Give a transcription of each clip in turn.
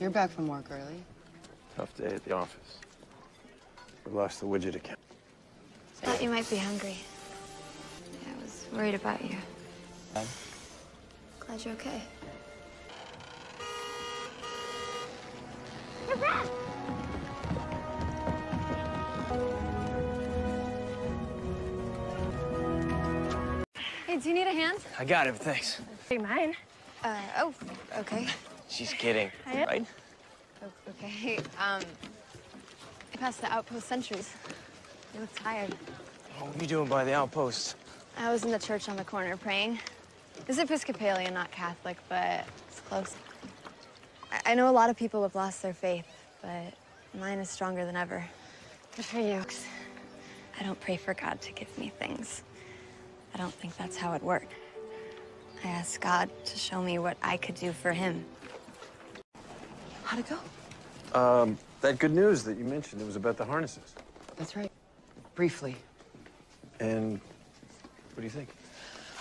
You're back from work early. Tough day at the office. We lost the widget account. Thought you might be hungry. I was worried about you. Glad you're okay. Hey, do you need a hand? I got it, thanks. Take mine. Uh, oh, okay. She's kidding, right? Okay, um, I passed the outpost sentries. You look tired. What were you doing by the outpost? I was in the church on the corner praying. It's Episcopalian, not Catholic, but it's close. I, I know a lot of people have lost their faith, but mine is stronger than ever. Good for you. I don't pray for God to give me things. I don't think that's how it works. I ask God to show me what I could do for Him. How'd it go? Um, that good news that you mentioned, it was about the harnesses. That's right. Briefly. And what do you think?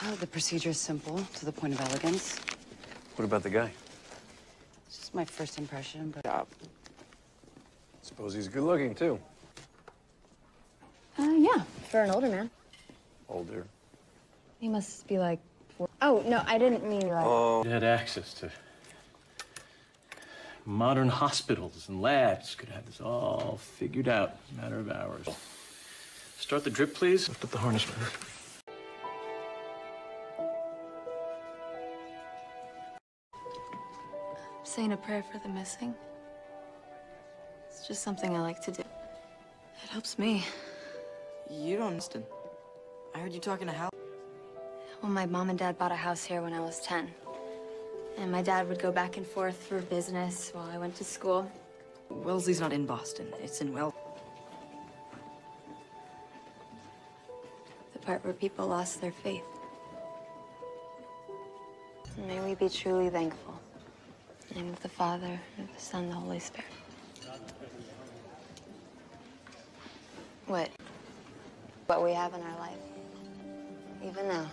Oh, the procedure is simple, to the point of elegance. What about the guy? It's just my first impression, but uh, Suppose he's good looking, too. Uh, yeah, for an older man. Older. He must be like. Four. Oh no, I didn't mean like. Oh. had access to modern hospitals and labs. Could have this all figured out in a matter of hours. Start the drip, please. Lift up the harness, man. saying a prayer for the missing. It's just something I like to do. It helps me. you don't understand. I heard you talking to Hal. Well, my mom and dad bought a house here when I was 10. And my dad would go back and forth for business while I went to school. Wellesley's not in Boston. It's in Well. The part where people lost their faith. May we be truly thankful. In the name of the Father, and of the Son, and the Holy Spirit. What? What we have in our life. Even now.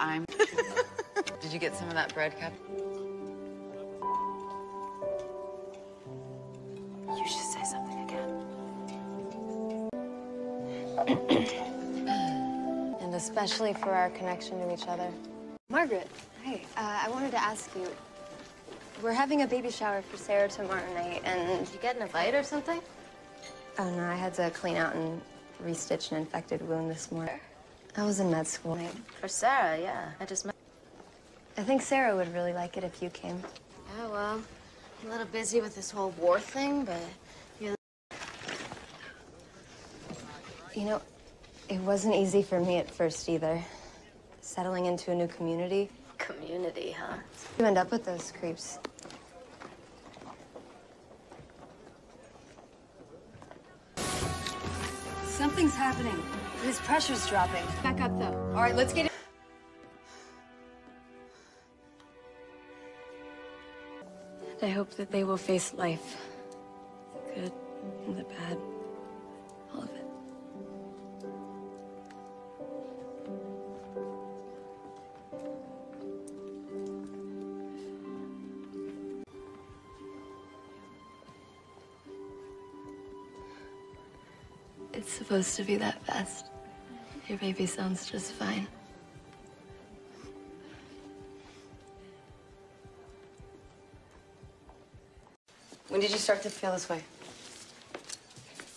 I'm. Did you get some of that bread, Cap? You should say something again. and especially for our connection to each other. Margaret, hey, uh, I wanted to ask you. We're having a baby shower for Sarah tomorrow night, and Did you get in a fight or something? oh no, I had to clean out and restitch an infected wound this morning. I was in med school. For Sarah, yeah. I just met. I think Sarah would really like it if you came. Yeah, well, I'm a little busy with this whole war thing, but you're. You know, it wasn't easy for me at first either. Settling into a new community. Community, huh? You end up with those creeps. Something's happening. His pressure's dropping. Back up, though. All right, let's get it. I hope that they will face life. The good and the bad. All of it. It's supposed to be that fast. Your baby sounds just fine. When did you start to feel this way?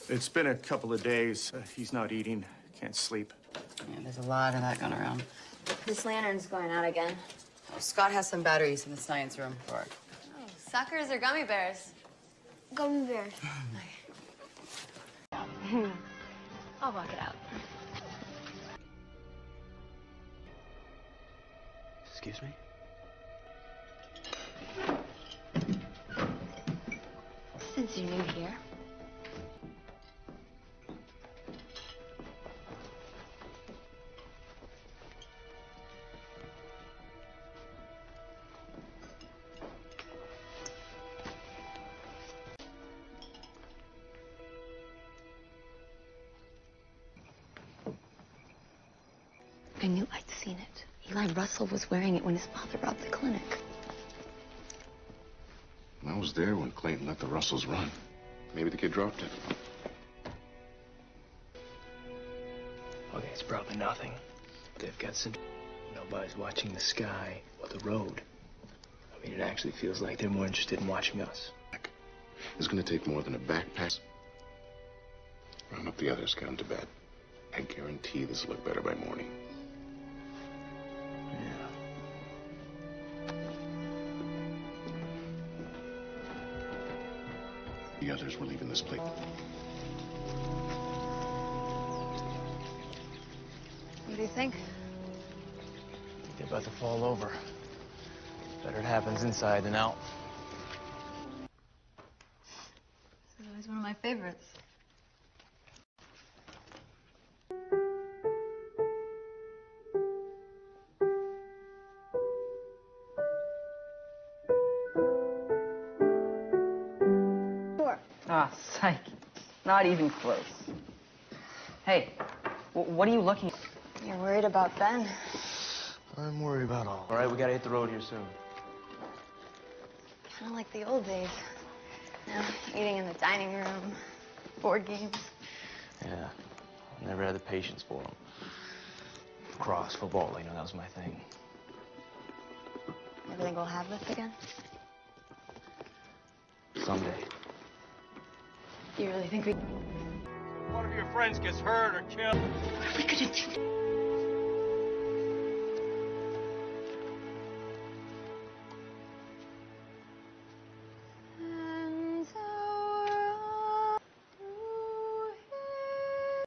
It's been a couple of days. Uh, he's not eating, can't sleep. Yeah, there's a lot of that going around. This lantern's going out again. Oh, Scott has some batteries in the science room for it. Oh, suckers or gummy bears? Gummy bears. I'll walk it out. Excuse me? Since you're new here. I knew I'd seen it. Eli Russell was wearing it when his father robbed the clinic. I was there when Clayton let the Russells run. Maybe the kid dropped it. Okay, it's probably nothing. They've got some. Nobody's watching the sky or the road. I mean, it actually feels like they're more interested in watching us. It's gonna take more than a backpack. Round up the others, get them to bed. I guarantee this will look better by morning. The others were leaving this place. What do you think? They're about to fall over. Better it happens inside than out. This is always one of my favorites. Ah, psych. Not even close. Hey, w- what are you looking at? You're worried about Ben. I'm worried about all. All right, we gotta hit the road here soon. Kind of like the old days. You know, eating in the dining room, board games. Yeah, never had the patience for them. Cross football, you know, that was my thing. Ever think we'll have this again? Someday. You really think we... One of your friends gets hurt or killed.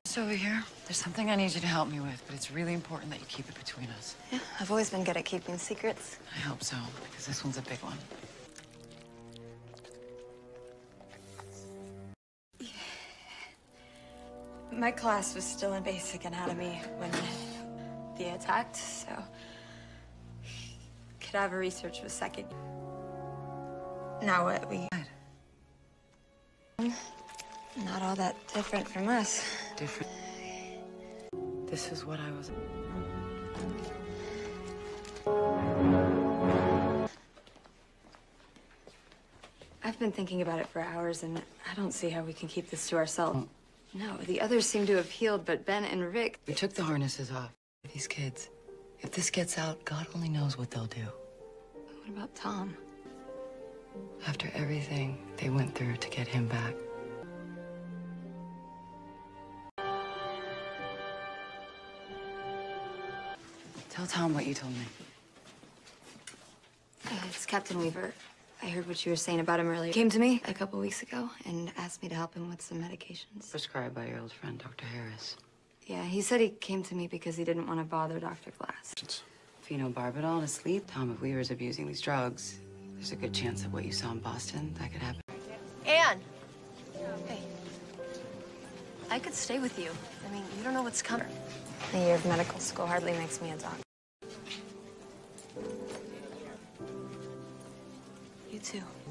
Just over here. There's something I need you to help me with, but it's really important that you keep it between us. Yeah, I've always been good at keeping secrets. I hope so, because this one's a big one. My class was still in basic anatomy when they attacked, so cadaver research was second. Now what we not all that different from us. Different. This is what I was. I've been thinking about it for hours, and I don't see how we can keep this to ourselves. No, the others seem to have healed, but Ben and Rick. We took the harnesses off. These kids. If this gets out, God only knows what they'll do. What about Tom? After everything they went through to get him back. Tell Tom what you told me. Uh, it's Captain Weaver. I heard what you were saying about him earlier. Came to me a couple weeks ago and asked me to help him with some medications. Prescribed by your old friend, Dr. Harris. Yeah, he said he came to me because he didn't want to bother Dr. Glass. Phenobarbital to sleep. Tom, if Weaver's abusing these drugs, there's a good chance that what you saw in Boston, that could happen. Anne! Hey. I could stay with you. I mean, you don't know what's coming. A year of medical school hardly makes me a doctor. Too.